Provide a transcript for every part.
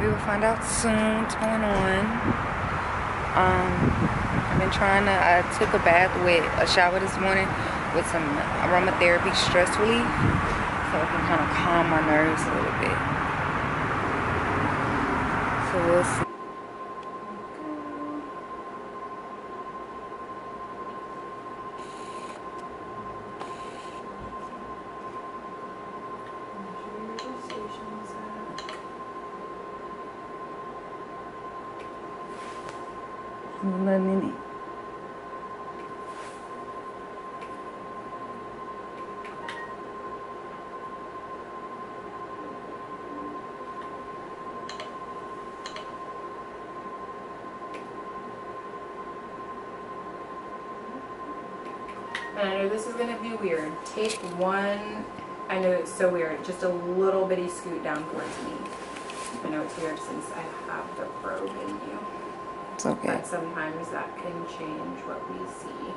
we will find out soon what's going on. Um, I've been trying to, I took a bath with a shower this morning with some aromatherapy stress relief so I can kind of calm my nerves a little bit. So we'll see. It. And I know this is gonna be weird. Take one, I know it's so weird, just a little bitty scoot down towards me. I know it's weird since I have the probe in you. Okay. But sometimes that can change what we see.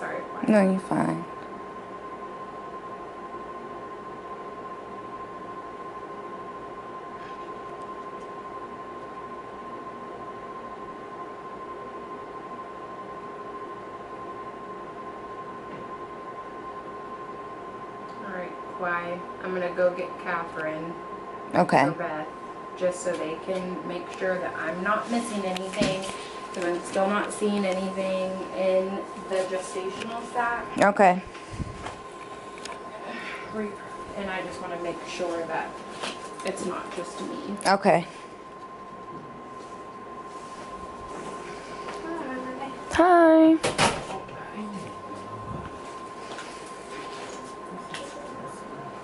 Sorry. No, you're fine. Alright, why? I'm gonna go get Catherine Okay. or Beth, just so they can make sure that I'm not missing anything. Cause I'm still not seeing anything in the gestational sac. Okay. And I just wanna make sure that it's not just me. Okay. Hi.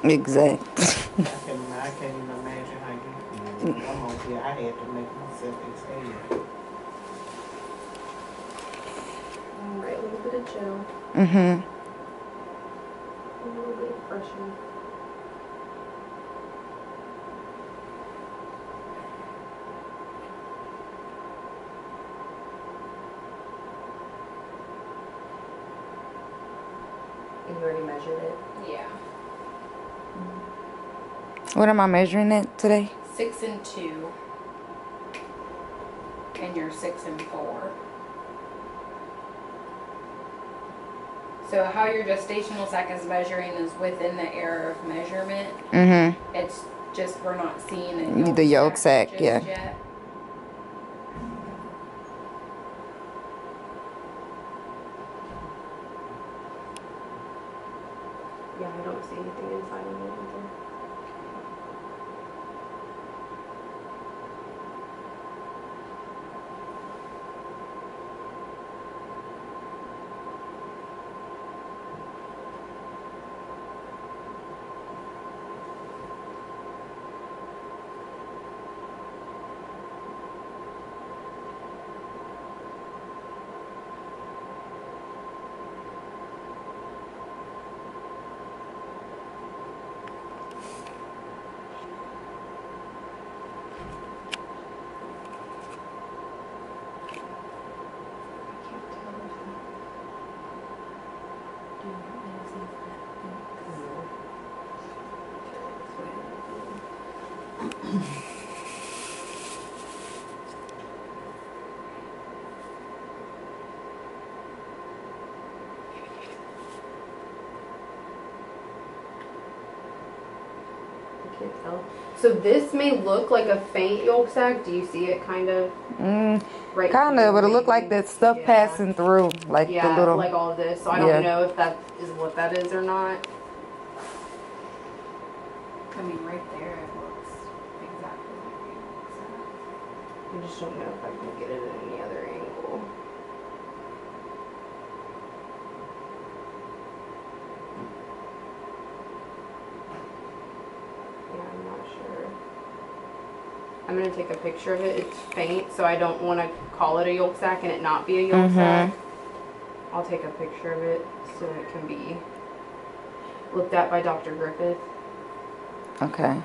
Exact. I can, I can't even imagine how you feel. I'm over here, I had to make myself exhale. Alright, a little bit of gel, Mm-hmm. a little bit of freshener. You already measured it? Yeah. What am I measuring it today? Six and two. And you're six and four. So how your gestational sac is measuring is within the error of measurement. Mm-hmm. It's just we're not seeing the yolk The yolk sac, just yeah. yet. Yeah, I don't see anything inside of it either. Tell. So this may look like a faint yolk sac. Do you see it kind of Mm, right? kind of, but it maybe? look like that stuff Yeah. passing through, like Yeah, the little. like all of this. So I don't Yeah. know if that is what that is or not. I mean, right there it looks exactly like a yolk sac. I just don't know if I can get it at any other angle. Yeah, I'm not sure. I'm gonna take a picture of it. It's faint, so I don't want to call it a yolk sac and it not be a yolk Mhm. sac. I'll take a picture of it so it can be looked at by Dr. Griffith. Okay.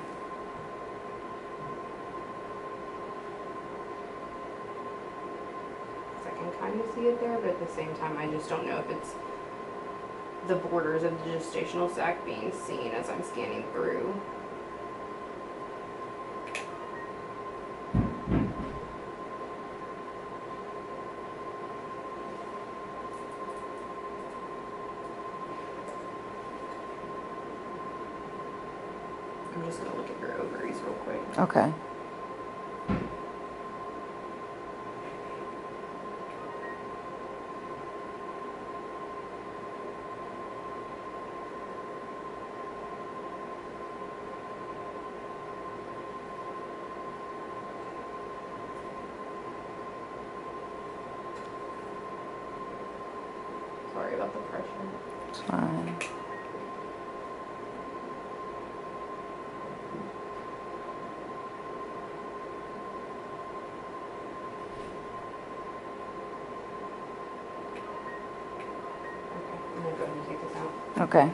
I can kind of see it there, but at the same time, I just don't know if it's the borders of the gestational sac being seen as I'm scanning through. I'm just gonna look at your ovaries real quick. Okay. Sorry about the pressure. It's fine. Okay, I'm gonna go ahead and take this out. Okay.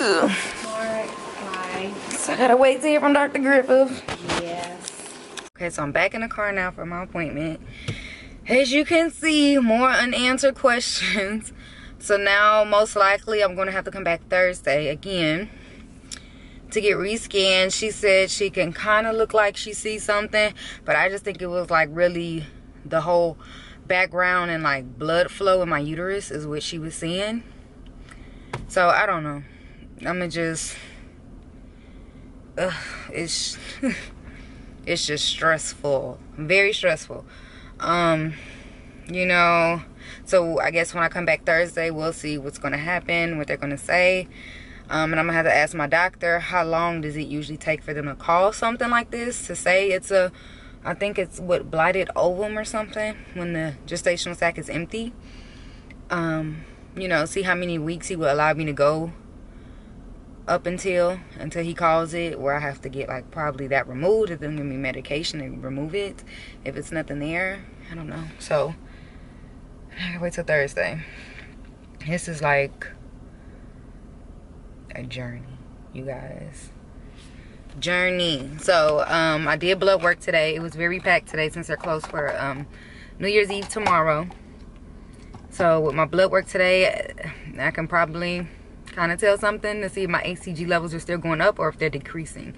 Ugh. Alright, bye. So I gotta wait to hear from Dr. Griffith. Yes. Okay, so I'm back in the car now for my appointment. As you can see, more unanswered questions. So now, most likely, I'm going to have to come back Thursday again to get rescanned. She said she can kind of look like she sees something, but I just think it was like really the whole background and like blood flow in my uterus is what she was seeing. So I don't know. I'm gonna just. Ugh, it's. it's just stressful very stressful um you know so i guess when i come back thursday we'll see what's gonna happen what they're gonna say um and i'm gonna have to ask my doctor how long does it usually take for them to call something like this to say it's a i think it's what blighted ovum or something when the gestational sac is empty. Um you know see how many weeks he will allow me to go up until until he calls it where I have to get like probably that removed and then give me medication and remove it. If it's nothing there I don't know. So I gotta wait till Thursday. This is like a journey you guys journey so um I did blood work today it was very packed today since they're closed for um New Year's Eve tomorrow so with my blood work today I can probably kind of tell something to see if my HCG levels are still going up or if they're decreasing.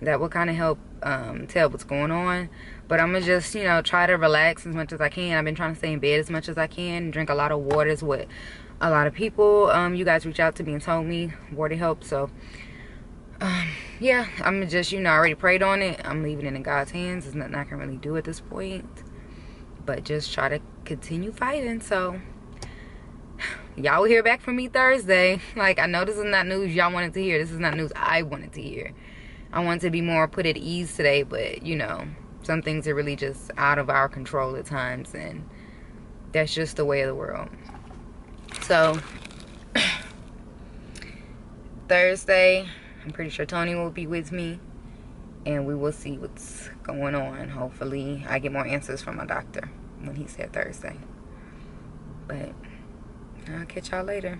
That will kind of help um, tell what's going on. But I'm to just, you know, try to relax as much as I can. I've been trying to stay in bed as much as I can. Drink a lot of water is what a lot of people, um, you guys reach out to me and told me water helps. So, um, yeah, I'm just, you know, I already prayed on it. I'm leaving it in God's hands. There's nothing I can really do at this point. But just try to continue fighting. So, y'all will hear back from me Thursday. Like, I know this is not news y'all wanted to hear. This is not news I wanted to hear. I wanted to be more put at ease today, but you know, some things are really just out of our control at times, and that's just the way of the world. So, Thursday, I'm pretty sure Tony will be with me, and we will see what's going on. Hopefully, I get more answers from my doctor when he said Thursday. But I'll catch y'all later.